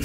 I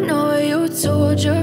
know you told your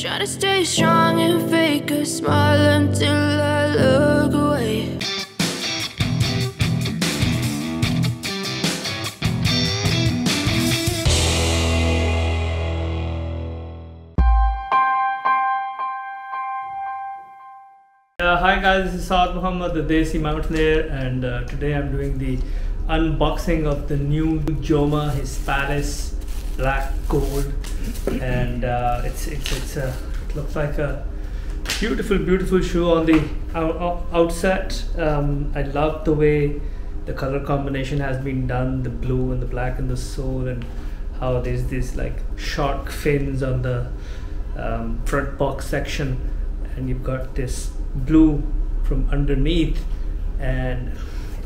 Trying to stay strong and fake a smile until I look away. Uh, hi guys, this is Saad Muhammad, the Desi Mountaineer, and uh, today I'm doing the unboxing of the new Joma, Hispalis Black Gold, and uh, it's it's it's a it looks like a beautiful beautiful shoe on the out, out- outset. Um, I love the way the color combination has been done, the blue and the black and the sole, and how there's this like shark fins on the um, front box section. And you've got this blue from underneath. And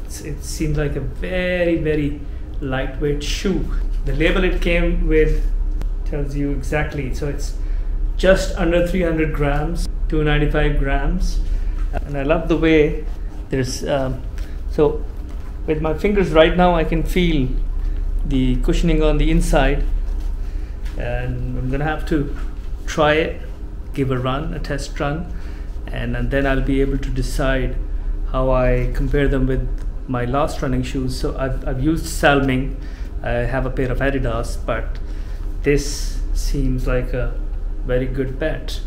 it's, it seems like a very very lightweight shoe. The label it came with tells you exactly. So it's just under 300 grams 295 grams. And i love the way there's um, so with my fingers right now i can feel the cushioning on the inside. And i'm gonna have to try it give a run a test run. And, and then I'll be able to decide how I compare them with my last running shoes. So I've, I've used Salming, I have a pair of Adidas, but this seems like a very good bet.